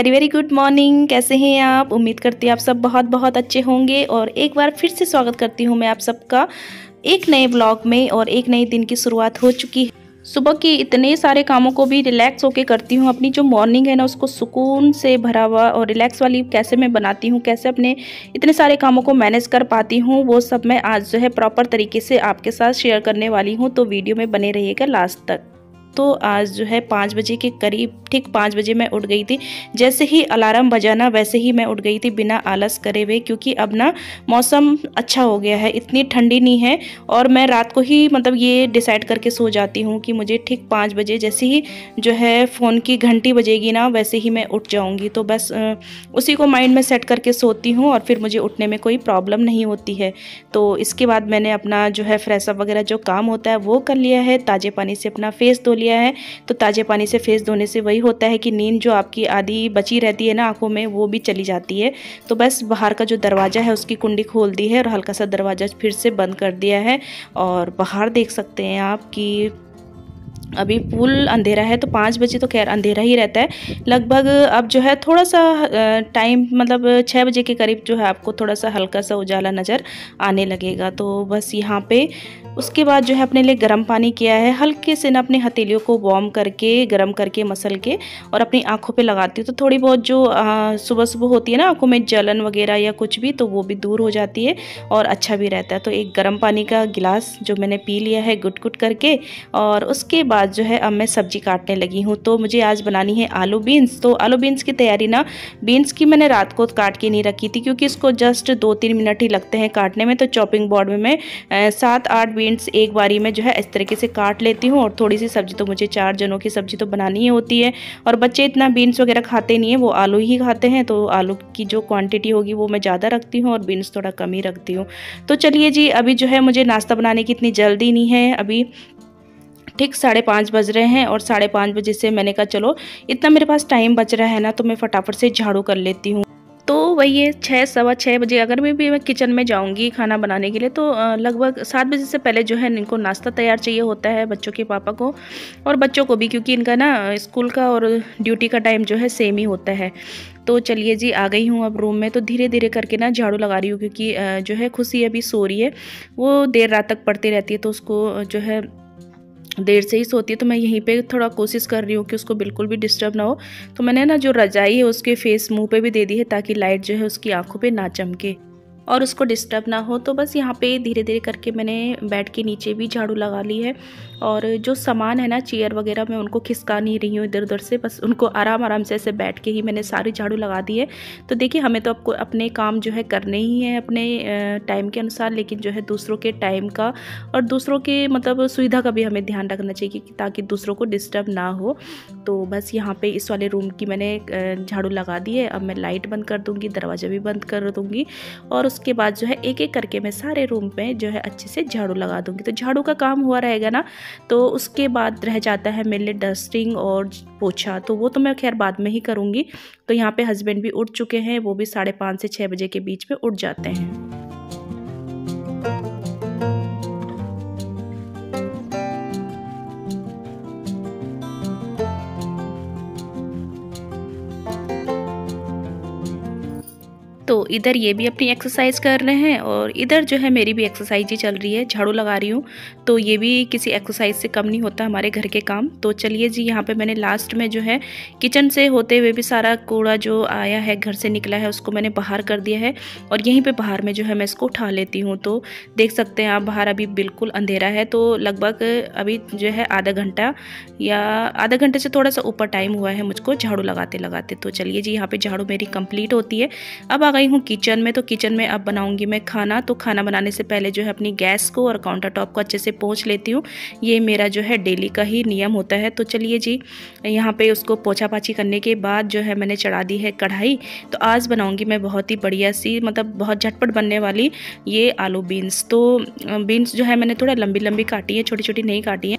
Very very good morning कैसे हैं आप? उम्मीद करती हूँ आप सब बहुत बहुत अच्छे होंगे। और एक बार फिर से स्वागत करती हूँ मैं आप सबका। एक नए ब्लॉग में और एक नए दिन की शुरुआत हो चुकी है। सुबह की इतने सारे कामों को भी रिलैक्स होके करती हूँ। अपनी जो मॉर्निंग है ना, उसको सुकून से भरा हुआ और रिलैक्स वाली कैसे मैं बनाती हूँ, कैसे अपने इतने सारे कामों को मैनेज कर पाती हूँ, वो सब मैं आज जो है प्रॉपर तरीके से आपके साथ शेयर करने वाली हूँ। तो वीडियो में बने रहिएगा लास्ट तक। तो आज जो है पाँच बजे के करीब, ठीक पाँच बजे मैं उठ गई थी। जैसे ही अलार्म बजाना, वैसे ही मैं उठ गई थी बिना आलस करे हुए, क्योंकि अब ना मौसम अच्छा हो गया है, इतनी ठंडी नहीं है और मैं रात को ही मतलब ये डिसाइड करके सो जाती हूँ कि मुझे ठीक पाँच बजे जैसे ही जो है फ़ोन की घंटी बजेगी ना, वैसे ही मैं उठ जाऊँगी। तो बस उसी को माइंड में सेट करके सोती हूँ और फिर मुझे उठने में कोई प्रॉब्लम नहीं होती है। तो इसके बाद मैंने अपना जो है फ्रेशअप वगैरह जो काम होता है वो कर लिया है, ताज़े पानी से अपना फेस धो लिया है तो ताज़े पानी से फेस धोने से वही होता है कि नींद जो आपकी आधी बची रहती है ना आँखों में, वो भी चली जाती है। तो बस बाहर का जो दरवाज़ा है, उसकी कुंडी खोल दी है और हल्का सा दरवाज़ा फिर से बंद कर दिया है। और बाहर देख सकते हैं आप कि अभी फुल अंधेरा है तो पाँच बजे तो खैर अंधेरा ही रहता है। लगभग अब जो है थोड़ा सा टाइम मतलब छः बजे के करीब जो है आपको थोड़ा सा हल्का सा उजाला नज़र आने लगेगा। तो बस यहाँ पे उसके बाद जो है अपने लिए गर्म पानी किया है। हल्के से ना अपने हथेलियों को वार्म करके, गर्म करके, मसल के और अपनी आँखों पे लगाती हूँ। तो थोड़ी बहुत जो सुबह सुबह होती है ना आँखों में जलन वगैरह या कुछ भी तो वो भी दूर हो जाती है और अच्छा भी रहता है। तो एक गर्म पानी का गिलास जो मैंने पी लिया है गुट गुट करके और उसके बाद जो है अब मैं सब्ज़ी काटने लगी हूँ। तो मुझे आज बनानी है आलू बीन्स। तो आलू बीन्स की तैयारी ना, बीन्स की मैंने रात को काट के नहीं रखी थी क्योंकि इसको जस्ट दो तीन मिनट ही लगते हैं काटने में। तो चॉपिंग बोर्ड में मैं सात आठ बीन्स एक बारी में जो है इस तरीके से काट लेती हूँ और थोड़ी सी सब्ज़ी तो मुझे चार जनों की सब्ज़ी तो बनानी ही होती है। और बच्चे इतना बीन्स वगैरह खाते नहीं है, वो आलू ही खाते हैं। तो आलू की जो क्वांटिटी होगी वो मैं ज़्यादा रखती हूँ और बीन्स थोड़ा कम ही रखती हूँ। तो चलिए जी, अभी जो है मुझे नाश्ता बनाने की इतनी जल्दी नहीं है। अभी ठीक साढ़े पाँच बज रहे हैं और साढ़े पाँच बजे से मैंने कहा, चलो, इतना मेरे पास टाइम बच रहा है ना तो मैं फटाफट से झाड़ू कर लेती हूँ। तो वही है, छः, सवा छः बजे, अगर मैं भी मैं किचन में जाऊँगी खाना बनाने के लिए तो लगभग सात बजे से पहले जो है इनको नाश्ता तैयार चाहिए होता है बच्चों के पापा को और बच्चों को भी, क्योंकि इनका ना, स्कूल का और ड्यूटी का टाइम जो है सेम ही होता है। तो चलिए जी, आ गई हूँ अब रूम में तो धीरे धीरे करके ना झाड़ू लगा रही हूँ, क्योंकि जो है खुशी अभी सो रही है। वो देर रात तक पड़ती रहती है तो उसको जो है देर से ही सोती है तो मैं यहीं पे थोड़ा कोशिश कर रही हूँ कि उसको बिल्कुल भी डिस्टर्ब ना हो। तो मैंने ना जो रजाई है, उसके फेस मुँह पे भी दे दी है, ताकि लाइट जो है उसकी आँखों पे ना चमके। और उसको डिस्टर्ब ना हो तो बस यहाँ पे धीरे धीरे करके मैंने बेड के नीचे भी झाड़ू लगा ली है। और जो सामान है ना चेयर वगैरह, मैं उनको खिसका नहीं रही हूँ इधर उधर से, बस उनको आराम आराम से ऐसे बैठ के ही मैंने सारी झाड़ू लगा दी है तो देखिए, हमें तो आपको अपने काम जो है करने ही हैं अपने टाइम के अनुसार, लेकिन जो है दूसरों के टाइम का और दूसरों के मतलब सुविधा का भी हमें ध्यान रखना चाहिए ताकि दूसरों को डिस्टर्ब ना हो। तो बस यहाँ पर इस वाले रूम की मैंने झाड़ू लगा दी है। अब मैं लाइट बंद कर दूँगी, दरवाज़ा भी बंद कर दूँगी और उसके बाद जो है एक एक करके मैं सारे रूम में जो है अच्छे से झाड़ू लगा दूँगी। तो झाड़ू का काम हुआ रहेगा ना तो उसके बाद रह जाता है मेरे लिए डस्टिंग और पोछा। तो वो तो मैं खैर बाद में ही करूँगी। तो यहाँ पे हस्बैंड भी उठ चुके हैं, वो भी साढ़े पाँच से छः बजे के बीच में उठ जाते हैं। तो इधर ये भी अपनी एक्सरसाइज कर रहे हैं और इधर जो है मेरी भी एक्सरसाइज ही चल रही है, झाड़ू लगा रही हूँ। तो ये भी किसी एक्सरसाइज से कम नहीं होता हमारे घर के काम। तो चलिए जी, यहाँ पे मैंने लास्ट में जो है किचन से होते हुए भी सारा कूड़ा जो आया है, घर से निकला है, उसको मैंने बाहर कर दिया है और यहीं पर बाहर में जो है मैं इसको उठा लेती हूँ। तो देख सकते हैं आप, बाहर अभी बिल्कुल अंधेरा है तो लगभग अभी जो है आधा घंटा या आधा घंटे से थोड़ा सा ऊपर टाइम हुआ है मुझको झाड़ू लगाते लगाते तो चलिए जी, यहाँ पर झाड़ू मेरी कंप्लीट होती है। अब आ गई हूँ किचन में तो किचन में अब बनाऊँगी मैं खाना। तो खाना बनाने से पहले जो है अपनी गैस को और काउंटर टॉप को अच्छे से पोंछ लेती हूँ। ये मेरा जो है डेली का ही नियम होता है। तो चलिए जी, यहाँ पे उसको पोछा पाछी करने के बाद जो है मैंने चढ़ा दी है कढ़ाई। तो आज बनाऊँगी मैं बहुत ही बढ़िया सी मतलब बहुत झटपट बनने वाली ये आलू बीन्स तो बीन्स जो है मैंने थोड़ा लंबी लंबी काटी है छोटी छोटी नहीं काटी है।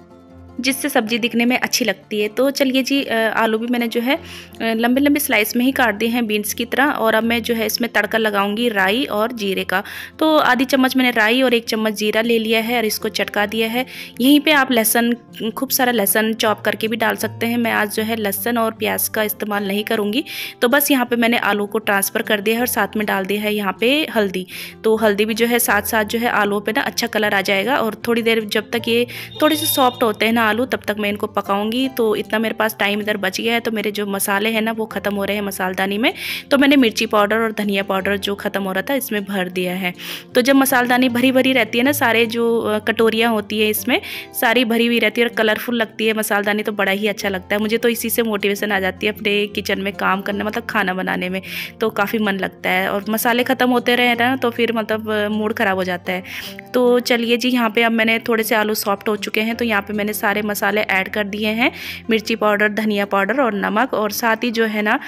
जिससे सब्ज़ी दिखने में अच्छी लगती है। तो चलिए जी आलू भी मैंने जो है लंबे लंबे स्लाइस में ही काट दिए हैं बीन्स की तरह और अब मैं जो है इसमें तड़का लगाऊँगी राई और जीरे का। तो आधी चम्मच मैंने राई और एक चम्मच जीरा ले लिया है और इसको चटका दिया है। यहीं पर आप लहसन, खूब सारा लहसन चॉप करके भी डाल सकते हैं। मैं आज जो है लहसन और प्याज का इस्तेमाल नहीं करूँगी। तो बस यहाँ पर मैंने आलू को ट्रांसफ़र कर दिया है और साथ में डाल दिया है यहाँ पे हल्दी। तो हल्दी भी जो है साथ साथ जो है आलू पे ना अच्छा कलर आ जाएगा और थोड़ी देर जब तक ये थोड़े से सॉफ्ट होते हैं ना आलू तब तक मैं इनको पकाऊँगी। तो इतना मेरे पास टाइम इधर बच गया है तो मेरे जो मसाले हैं ना, वो ख़त्म हो रहे हैं मसालदानी में। तो मैंने मिर्ची पाउडर और धनिया पाउडर जो ख़त्म हो रहा था, इसमें भर दिया है। तो जब मसालदानी भरी भरी रहती है ना, सारे जो कटोरियाँ होती है इसमें, सारी भरी हुई रहती है और कलरफुल लगती है। मसालदानी तो बड़ा ही अच्छा लगता है। मुझे तो इसी से मोटिवेशन आ जाती है अपने किचन में काम करना मतलब खाना बनाने में। तो काफ़ी मन लगता है और मसाले ख़त्म होते रहे ना तो फिर मतलब मूड ख़राब हो जाता है। तो चलिए जी, यहाँ पे अब मैंने थोड़े से आलू सॉफ्ट हो चुके हैं तो यहाँ पे मैंने मसाले ऐड कर दिए हैं। मिर्ची पाउडर, धनिया पाउडर और नमक और साथ ही जो है ना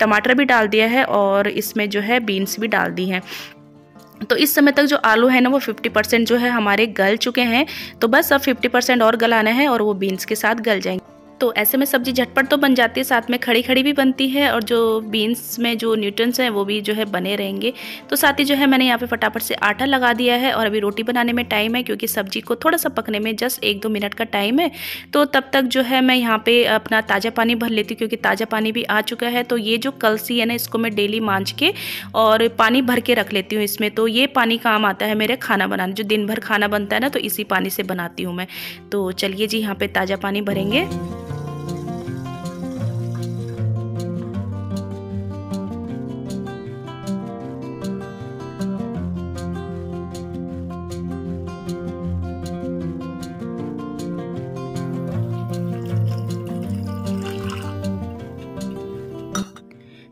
टमाटर भी डाल दिया है और इसमें जो है बीन्स भी डाल दी हैं। तो इस समय तक जो आलू है ना, वो 50 परसेंट जो है हमारे गल चुके हैं। तो बस अब 50 परसेंट और गलाना है और वो बीन्स के साथ गल जाएँगे। तो ऐसे में सब्ज़ी झटपट तो बन जाती है, साथ में खड़ी खड़ी भी बनती है और जो बीन्स में जो न्यूट्रंस हैं, वो भी जो है बने रहेंगे। तो साथ ही जो है मैंने यहाँ पे फटाफट से आटा लगा दिया है और अभी रोटी बनाने में टाइम है क्योंकि सब्ज़ी को थोड़ा सा पकने में जस्ट एक दो मिनट का टाइम है। तो तब तक जो है मैं यहाँ पर अपना ताज़ा पानी भर लेती हूँ क्योंकि ताज़ा पानी भी आ चुका है। तो ये जो कलसी है ना, इसको मैं डेली मांझ के और पानी भर के रख लेती हूँ इसमें। तो ये पानी काम आता है मेरे खाना बनाने, जो दिन भर खाना बनता है ना तो इसी पानी से बनाती हूँ मैं। तो चलिए जी, यहाँ पर ताज़ा पानी भरेंगे।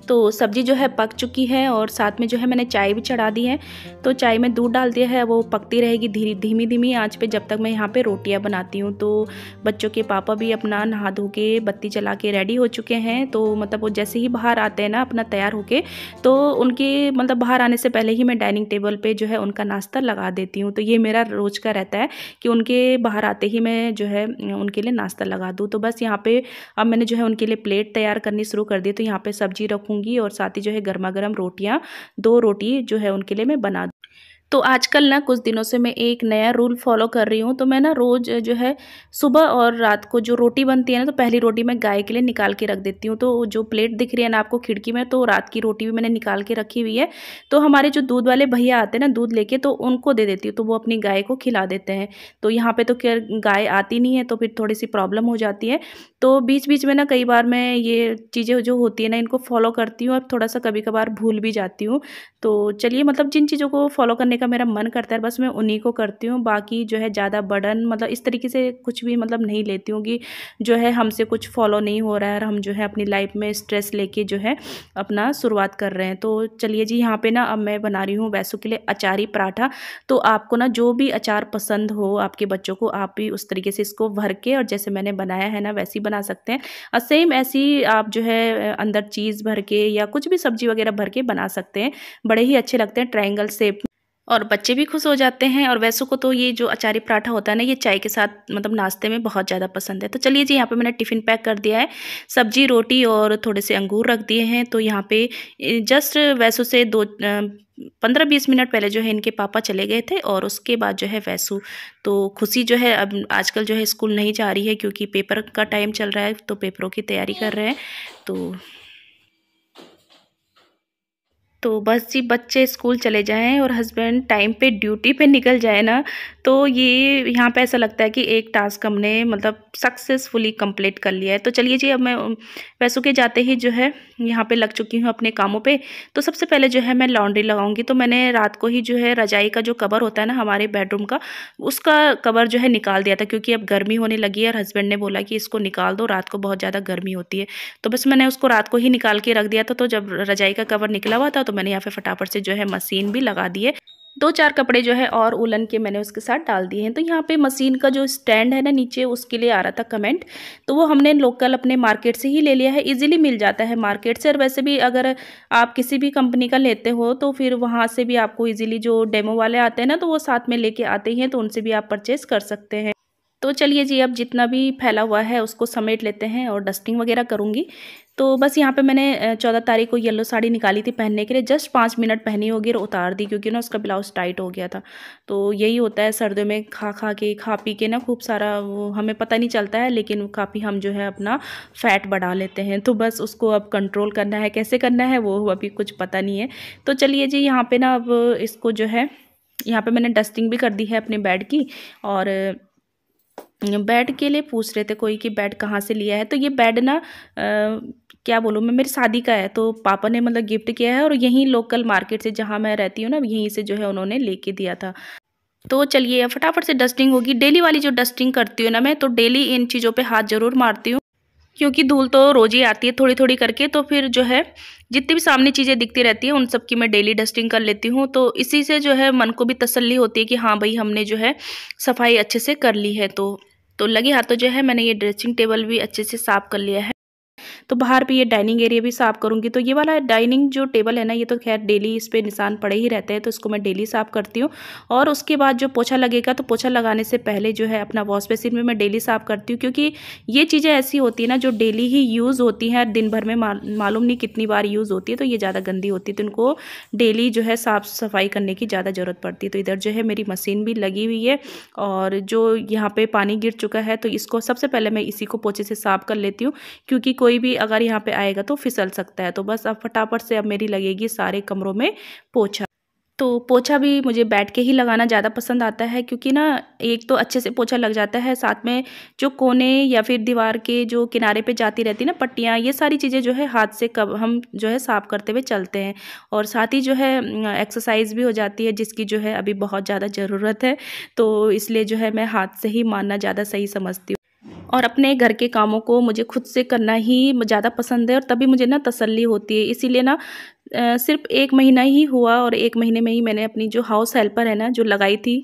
तो सब्ज़ी जो है पक चुकी है और साथ में जो है मैंने चाय भी चढ़ा दी है। तो चाय में दूध डाल दिया है, वो पकती रहेगी धीरे, धीमी धीमी आँच पे जब तक मैं यहाँ पे रोटियाँ बनाती हूँ। तो बच्चों के पापा भी अपना नहा धो के, बत्ती चला के रेडी हो चुके हैं। तो मतलब वो जैसे ही बाहर आते हैं ना, अपना तैयार होके तो उनके मतलब बाहर आने से पहले ही मैं डाइनिंग टेबल पर जो है उनका नाश्ता लगा देती हूँ। तो ये मेरा रोज़ का रहता है कि उनके बाहर आते ही मैं जो है, उनके लिए नाश्ता लगा दूँ। तो बस यहाँ पर अब मैंने जो है उनके लिए प्लेट तैयार करनी शुरू कर दी। तो यहाँ पर सब्ज़ी रखूँगी और साथ ही जो है गर्मा गर्म रोटियाँ, दो रोटी जो है उनके लिए मैं बना तो आजकल ना कुछ दिनों से मैं एक नया रूल फॉलो कर रही हूँ। तो मैं ना रोज़ जो है सुबह और रात को जो रोटी बनती है ना तो पहली रोटी मैं गाय के लिए निकाल के रख देती हूँ। तो जो प्लेट दिख रही है ना आपको खिड़की में तो रात की रोटी भी मैंने निकाल के रखी हुई है। तो हमारे जो दूध वाले भैया आते हैं ना दूध लेके तो उनको दे देती हूँ। तो वो अपनी गाय को खिला देते हैं। तो यहाँ पर तो क्या गाय आती नहीं है तो फिर थोड़ी सी प्रॉब्लम हो जाती है। तो बीच बीच में ना कई बार मैं ये चीज़ें जो होती है ना, इनको फॉलो करती हूँ। और थोड़ा सा कभी कभार भूल भी जाती हूँ। तो चलिए मतलब जिन चीज़ों को फॉलो करने का मेरा मन करता है, बस मैं उन्हीं को करती हूँ। बाकी जो है, ज़्यादा बर्डन मतलब इस तरीके से कुछ भी मतलब नहीं लेती हूँ कि जो है, हमसे कुछ फॉलो नहीं हो रहा है और हम जो है, अपनी लाइफ में स्ट्रेस लेके जो है, अपना शुरुआत कर रहे हैं। तो चलिए जी, यहाँ पे ना, अब मैं बना रही हूँ वैसों के लिए अचारी पराठा। तो आपको ना, जो भी अचार पसंद हो आपके बच्चों को, आप भी उस तरीके से इसको भर के और जैसे मैंने बनाया है ना, वैसे ही बना सकते हैं। और सेम ऐसी आप जो है, अंदर चीज़ भर के या कुछ भी सब्ज़ी वगैरह भर के बना सकते हैं। बड़े ही अच्छे लगते हैं ट्रायंगल शेप और बच्चे भी खुश हो जाते हैं। और वैसों को तो ये जो अचारी पराठा होता है ना, ये चाय के साथ मतलब नाश्ते में बहुत ज़्यादा पसंद है। तो चलिए जी, यहाँ पे मैंने टिफ़िन पैक कर दिया है। सब्ज़ी, रोटी और थोड़े से अंगूर रख दिए हैं। तो यहाँ पे जस्ट वैसों से दो पंद्रह बीस मिनट पहले जो है इनके पापा चले गए थे और उसके बाद जो है वैसू। तो खुशी जो है अब आजकल जो है स्कूल नहीं जा रही है क्योंकि पेपर का टाइम चल रहा है तो पेपरों की तैयारी कर रहे हैं। तो तो बस जी, बच्चे स्कूल चले जाएँ और हस्बैंड टाइम पे ड्यूटी पे निकल जाए ना तो ये यहाँ पे ऐसा लगता है कि एक टास्क हमने मतलब सक्सेसफुली कंप्लीट कर लिया है। तो चलिए जी, अब मैं वैसों के जाते ही जो है, यहाँ पे लग चुकी हूँ अपने कामों पे। तो सबसे पहले जो है, मैं लॉन्ड्री लगाऊँगी। तो मैंने रात को ही जो है, रजाई का जो कवर होता है ना, हमारे बेडरूम का, उसका कवर जो है, निकाल दिया था, क्योंकि अब गर्मी होने लगी है और हस्बैंड ने बोला कि इसको निकाल दो, रात को बहुत ज़्यादा गर्मी होती है। तो बस मैंने उसको रात को ही निकाल के रख दिया था तो जब रजाई का कवर निकला हुआ था तो मैंने यहाँ पे फटाफट से जो है मशीन भी लगा दी है। दो चार कपड़े जो है और उलन के मैंने उसके साथ डाल दिए हैं। तो यहाँ पे मशीन का जो स्टैंड है ना नीचे, उसके लिए आ रहा था कमेंट। तो वो हमने लोकल अपने मार्केट से ही ले लिया है। इजीली मिल जाता है मार्केट से। और वैसे भी अगर आप किसी भी कंपनी का लेते हो तो फिर वहाँ से भी आपको ईजिली जो डेमो वाले आते हैं ना तो वो साथ में लेके आते ही हैं तो उनसे भी आप परचेज़ कर सकते हैं। तो चलिए जी, अब जितना भी फैला हुआ है उसको समेट लेते हैं और डस्टिंग वगैरह करूँगी। तो बस यहाँ पे मैंने चौदह तारीख को येलो साड़ी निकाली थी पहनने के लिए। जस्ट पाँच मिनट पहनी होगी और उतार दी, क्योंकि ना उसका ब्लाउज टाइट हो गया था। तो यही होता है, सर्दियों में खा खा के, खा पी के ना खूब सारा वो हमें पता नहीं चलता है, लेकिन काफ़ी हम जो है अपना फ़ैट बढ़ा लेते हैं। तो बस उसको अब कंट्रोल करना है। कैसे करना है वो अभी कुछ पता नहीं है। तो चलिए जी, यहाँ पर ना अब इसको जो है, यहाँ पर मैंने डस्टिंग भी कर दी है अपने बेड की और बेड के लिए पूछ रहे थे कोई कि बेड कहाँ से लिया है? तो ये बेड ना क्या बोलूँ मैं, मेरी शादी का है तो पापा ने मतलब गिफ्ट किया है और यहीं लोकल मार्केट से जहाँ मैं रहती हूँ ना, यहीं से जो है उन्होंने लेके दिया था। तो चलिए, फटाफट से डस्टिंग होगी। डेली वाली जो डस्टिंग करती हूँ ना मैं तो डेली इन चीज़ों पर हाथ ज़रूर मारती हूँ। क्योंकि धूल तो रोज़ ही आती है थोड़ी थोड़ी करके तो फिर जो है, जितनी भी सामने चीज़ें दिखती रहती हैं, उन सब की मैं डेली डस्टिंग कर लेती हूँ। तो इसी से जो है, मन को भी तसल्ली होती है कि हाँ भाई, हमने जो है, सफ़ाई अच्छे से कर ली है। तो तो लगे हाथों जो है, मैंने ये ड्रेसिंग टेबल भी अच्छे से साफ़ कर लिया है। तो बाहर पे ये डाइनिंग एरिया भी साफ़ करूँगी। तो ये वाला डाइनिंग जो टेबल है ना, ये तो खैर डेली इस पर निशान पड़े ही रहते हैं तो इसको मैं डेली साफ़ करती हूँ। और उसके बाद जो पोछा लगेगा तो पोछा लगाने से पहले जो है अपना वॉश बेसिन में मैं डेली साफ़ करती हूँ, क्योंकि ये चीज़ें ऐसी होती है ना, जो डेली ही यूज़ होती हैं, दिन भर में मालूम नहीं कितनी बार यूज़ होती है तो ये ज़्यादा गंदी होती है तो इनको डेली जो है साफ़ सफ़ाई करने की ज़्यादा ज़रूरत पड़ती है। तो इधर जो है मेरी मशीन भी लगी हुई है, और जो यहाँ पर पानी गिर चुका है तो इसको सबसे पहले मैं इसी को पोछे से साफ़ कर लेती हूँ, क्योंकि कोई भी अगर यहाँ पे आएगा तो फिसल सकता है। तो बस अब फटाफट से अब मेरी लगेगी सारे कमरों में पोछा। तो पोछा भी मुझे बैठ के ही लगाना ज़्यादा पसंद आता है क्योंकि ना एक तो अच्छे से पोछा लग जाता है, साथ में जो कोने या फिर दीवार के जो किनारे पे जाती रहती ना पट्टियाँ, ये सारी चीज़ें जो है हाथ से कब हम जो है साफ़ करते हुए चलते हैं। और साथ ही जो है एक्सरसाइज भी हो जाती है जिसकी जो है अभी बहुत ज़्यादा ज़रूरत है। तो इसलिए जो है मैं हाथ से ही मानना ज़्यादा सही समझती हूँ। और अपने घर के कामों को मुझे खुद से करना ही ज़्यादा पसंद है और तभी मुझे ना तसल्ली होती है। इसीलिए ना सिर्फ़ एक महीना ही हुआ और एक महीने में ही मैंने अपनी जो हाउस हेल्पर है ना, जो लगाई थी,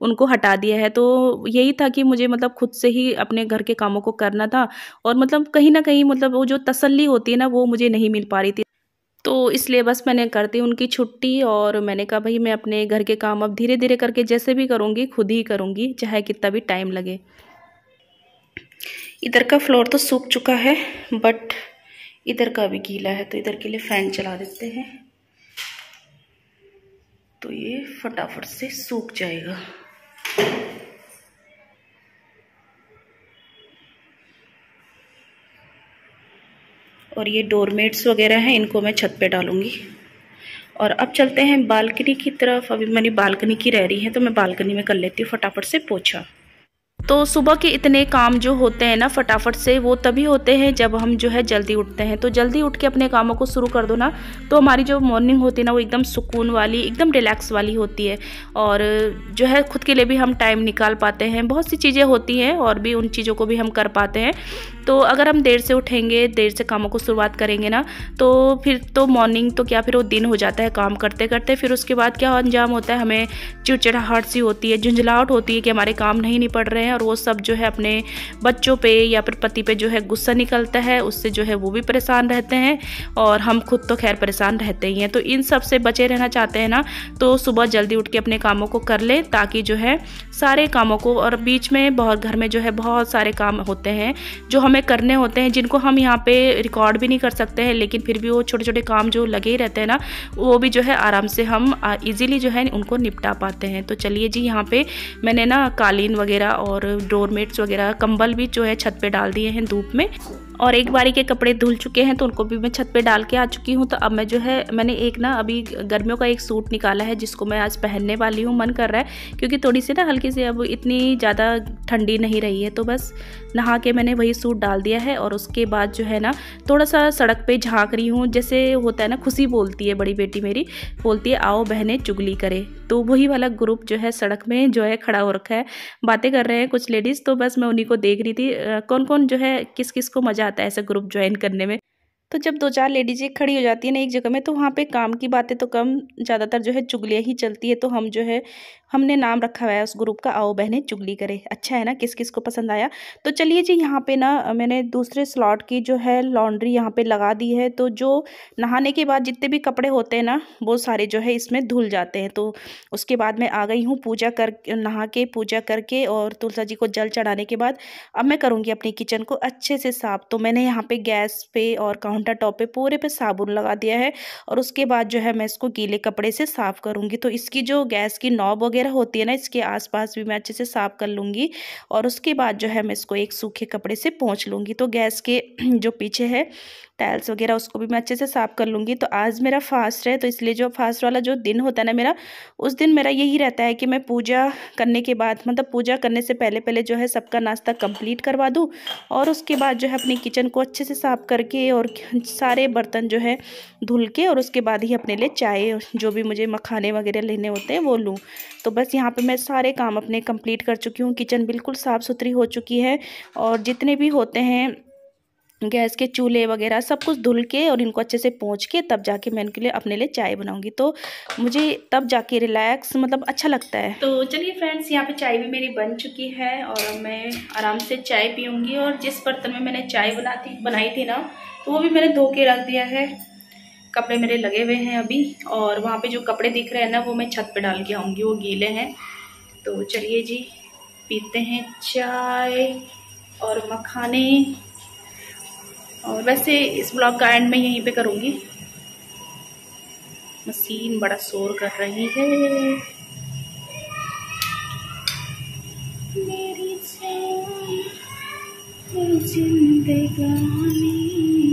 उनको हटा दिया है। तो यही था कि मुझे मतलब खुद से ही अपने घर के कामों को करना था और मतलब कहीं ना कहीं मतलब वो जो तसल्ली होती है ना, वो मुझे नहीं मिल पा रही थी। तो इसलिए बस मैंने कर दी उनकी छुट्टी और मैंने कहा, भाई, मैं अपने घर के काम अब धीरे धीरे करके जैसे भी करूँगी, खुद ही करूँगी, चाहे कितना भी टाइम लगे। इधर का फ्लोर तो सूख चुका है बट इधर का भी गीला है तो इधर के लिए फ़ैन चला देते हैं। तो ये फटाफट से सूख जाएगा। और ये डोरमेट्स वगैरह हैं, इनको मैं छत पे डालूँगी। और अब चलते हैं बालकनी की तरफ़। अभी मेरी बालकनी की रह रही है तो मैं बालकनी में कर लेती हूँ फटाफट से पोछा। तो सुबह के इतने काम जो होते हैं ना फटाफट से, वो तभी होते हैं जब हम जो है जल्दी उठते हैं। तो जल्दी उठ के अपने कामों को शुरू कर दो ना तो हमारी जो मॉर्निंग होती है ना, वो एकदम सुकून वाली, एकदम रिलैक्स वाली होती है। और जो है खुद के लिए भी हम टाइम निकाल पाते हैं। बहुत सी चीज़ें होती हैं और भी उन चीज़ों को भी हम कर पाते हैं। तो अगर हम देर से उठेंगे, देर से कामों को शुरुआत करेंगे ना तो फिर तो मॉर्निंग तो क्या फिर वो दिन हो जाता है काम करते करते फिर उसके बाद क्या अंजाम होता है? हमें चिड़चिड़ाहट सी होती है, झुंझलाहट होती है कि हमारे काम नहीं निपट रहे हैं और वो सब जो है अपने बच्चों पे या फिर पति पे जो है गुस्सा निकलता है, उससे जो है वो भी परेशान रहते हैं और हम खुद तो खैर परेशान रहते ही हैं। तो इन सबसे बचे रहना चाहते हैं ना तो सुबह जल्दी उठ के अपने कामों को कर लें ताकि जो है सारे कामों को और बीच में बहुत घर में जो है बहुत सारे काम होते हैं जो हमें करने होते हैं, जिनको हम यहाँ पे रिकॉर्ड भी नहीं कर सकते हैं, लेकिन फिर भी वो छोटे छोटे काम जो लगे ही रहते हैं ना, वो भी जो है आराम से हम इजीली जो है उनको निपटा पाते हैं। तो चलिए जी, यहाँ पे मैंने ना कालीन वगैरह और डोरमेट्स वगैरह, कंबल भी जो है छत पे डाल दिए हैं धूप में। और एक बारी के कपड़े धुल चुके हैं तो उनको भी मैं छत पे डाल के आ चुकी हूँ। तो अब मैं जो है, मैंने एक ना अभी गर्मियों का एक सूट निकाला है, जिसको मैं आज पहनने वाली हूँ। मन कर रहा है, क्योंकि थोड़ी सी ना हल्की सी अब इतनी ज़्यादा ठंडी नहीं रही है तो बस नहा के मैंने वही सूट डाल दिया है और उसके बाद जो है ना थोड़ा सा सड़क पर झाँक रही हूँ। जैसे होता है ना, खुशी बोलती है बड़ी बेटी मेरी, बोलती है, आओ बहने चुगली करे। तो वही वाला ग्रुप जो है सड़क में जो है खड़ा हो रखा है। बातें कर रहे हैं कुछ लेडीज़ तो बस मैं उन्हीं को देख रही थी कौन कौन जो है किस किस को मज़ा आता है ऐसा ग्रुप ज्वाइन करने में। तो जब दो चार लेडीज़ें खड़ी हो जाती है ना एक जगह में तो वहाँ पे काम की बातें तो कम, ज़्यादातर जो है चुगलियाँ ही चलती है तो हम जो है हमने नाम रखा हुआ है उस ग्रुप का, आओ बहने चुगली करे। अच्छा है ना? किस किस को पसंद आया? तो चलिए जी, यहाँ पे ना मैंने दूसरे स्लॉट की जो है लॉन्ड्री यहाँ पे लगा दी है तो जो नहाने के बाद जितने भी कपड़े होते हैं ना, वो सारे जो है इसमें धुल जाते हैं। तो उसके बाद मैं आ गई हूँ पूजा कर, नहा के, पूजा करके और तुलसा जी को जल चढ़ाने के बाद अब मैं करूँगी अपनी किचन को अच्छे से साफ़। तो मैंने यहाँ पर गैस पे और काउंटर टॉप पे पूरे पे साबुन लगा दिया है और उसके बाद जो है मैं इसको गीले कपड़े से साफ़ करूँगी। तो इसकी जो गैस की नॉब वगैरह होती है ना, इसके आसपास भी मैं अच्छे से साफ़ कर लूँगी और उसके बाद जो है मैं इसको एक सूखे कपड़े से पहुँच लूँगी। तो गैस के जो पीछे है, टाइल्स वगैरह, उसको भी मैं अच्छे से साफ़ कर लूँगी। तो आज मेरा फास्ट है तो इसलिए जो फास्ट वाला जो दिन होता है ना मेरा, उस दिन मेरा यही रहता है कि मैं पूजा करने के बाद मतलब पूजा करने से पहले पहले जो है सबका नाश्ता कंप्लीट करवा दूँ और उसके बाद जो है अपनी किचन को अच्छे से साफ़ करके और सारे बर्तन जो है धुल के और उसके बाद ही अपने लिए चाय जो भी मुझे मखाने वगैरह लेने होते हैं वो लूँ। तो बस यहाँ पे मैं सारे काम अपने कंप्लीट कर चुकी हूँ। किचन बिल्कुल साफ़ सुथरी हो चुकी है और जितने भी होते हैं, गैस के चूल्हे वगैरह सब कुछ धुल के और इनको अच्छे से पोंछ के तब जाके मैं इनके लिए अपने लिए चाय बनाऊँगी। तो मुझे तब जाके रिलैक्स मतलब अच्छा लगता है। तो चलिए फ्रेंड्स यहाँ पे चाय भी मेरी बन चुकी है और मैं आराम से चाय पीऊँगी और जिस बर्तन में मैंने चाय बनाती, बनाई थी ना तो वो भी मैंने धो के रख दिया है। कपड़े मेरे लगे हुए हैं अभी, और वहाँ पे जो कपड़े दिख रहे हैं ना, वो मैं छत पे डाल के आऊँगी, वो गीले हैं। तो चलिए जी, पीते हैं चाय और मखाने। और वैसे इस ब्लॉग का एंड मैं यहीं पे करूँगी। मशीन बड़ा शोर कर रही है। मेरी जिंदगानी।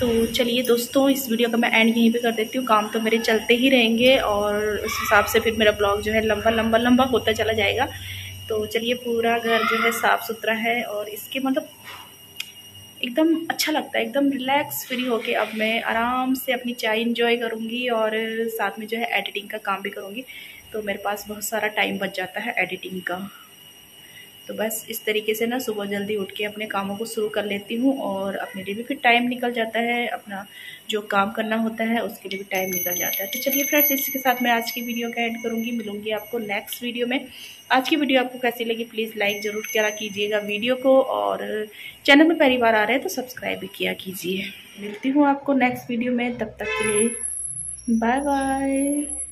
तो चलिए दोस्तों, इस वीडियो का मैं एंड यहीं पे कर देती हूँ। काम तो मेरे चलते ही रहेंगे और उस हिसाब से फिर मेरा ब्लॉग जो है लंबा लंबा लंबा होता चला जाएगा। तो चलिए पूरा घर जो है साफ़ सुथरा है और इसके मतलब एकदम अच्छा लगता है, एकदम रिलैक्स फ्री होके अब मैं आराम से अपनी चाय इंजॉय करूँगी और साथ में जो है एडिटिंग का काम भी करूँगी। तो मेरे पास बहुत सारा टाइम बच जाता है एडिटिंग का। तो बस इस तरीके से ना सुबह जल्दी उठ के अपने कामों को शुरू कर लेती हूँ और अपने लिए भी फिर टाइम निकल जाता है। अपना जो काम करना होता है, उसके लिए भी टाइम निकल जाता है। तो चलिए फ्रेंड्स इसी के साथ मैं आज की वीडियो का एंड करूँगी। मिलूँगी आपको नेक्स्ट वीडियो में। आज की वीडियो आपको कैसी लगी प्लीज़ लाइक ज़रूर करा कीजिएगा वीडियो को और चैनल में पहली बार आ रहे हैं तो सब्सक्राइब भी किया कीजिए। मिलती हूँ आपको नेक्स्ट वीडियो में। तब तक के लिए बाय बाय